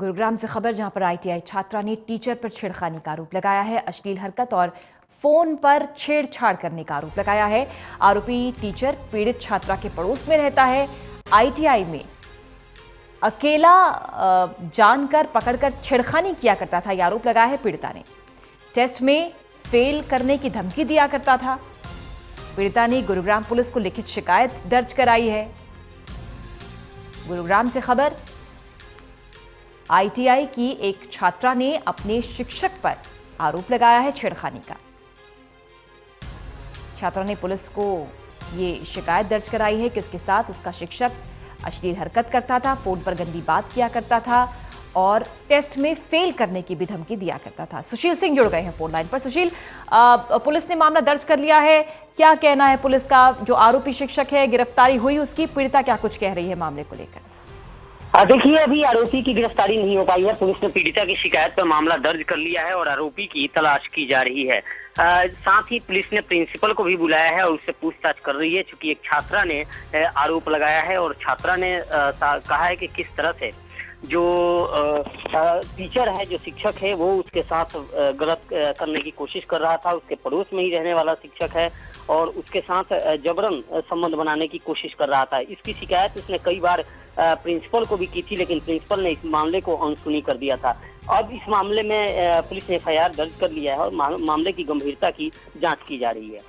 गुरुग्राम से खबर, जहाँ पर आईटीआई छात्रा ने टीचर पर छेड़खानी का आरोप लगाया है। अश्लील हरकत और फ़ोन पर छेड़छाड़ करने का आरोप लगाया है। आरोपी टीचर पीड़ित छात्रा के पड़ोस में रहता है। आईटीआई में अकेला जानकर, पकड़कर छेड़खानी किया करता था, यह आरोप लगाया है पीड़िता ने। टेस्ट में फेल करने की धमकी दिया करता था। पीड़िता ने गुरुग्राम पुलिस को लिखित शिकायत दर्ज कराई है। गुरुग्राम से खबर आईटीआई की एक छात्रा ने अपने शिक्षक पर आरोप लगाया है छेड़खानी का। छात्रा ने पुलिस को ये शिकायत दर्ज कराई है कि उसके साथ उसका शिक्षक अश्लील हरकत करता था, फ़ोन पर गंदी बात किया करता था और टेस्ट में फेल करने की भी धमकी दिया करता था। सुशील सिंह जुड़ गए हैं फ़ोन लाइन पर। सुशील पुलिस ने मामला दर्ज कर लिया है। क्या कहना है पुलिस का? जो आरोपी शिक्षक है, गिरफ्तारी हुई उसकी, पीड़िता क्या कुछ कह रही है मामले को लेकर? देखिए, अभी आरोपी की गिरफ्तारी नहीं हो पाई है। पुलिस ने पीड़िता की शिकायत पर मामला दर्ज कर लिया है और आरोपी की तलाश की जा रही है। साथ ही पुलिस ने प्रिंसिपल को भी बुलाया है और उससे पूछताछ कर रही है, चूँकि एक छात्रा ने आरोप लगाया है और छात्रा ने कहा है कि किस तरह से जो टीचर है, जो शिक्षक है, वो उसके साथ गलत करने की कोशिश कर रहा था। उसके पड़ोस में ही रहने वाला शिक्षक है और उसके साथ जबरन संबंध बनाने की कोशिश कर रहा था। इसकी शिकायत उसने कई बार प्रिंसिपल को भी की थी, लेकिन प्रिंसिपल ने इस मामले को अनसुनी कर दिया था। अब इस मामले में पुलिस ने एफआईआर दर्ज कर लिया है और मामले की गंभीरता की जाँच की जा रही है।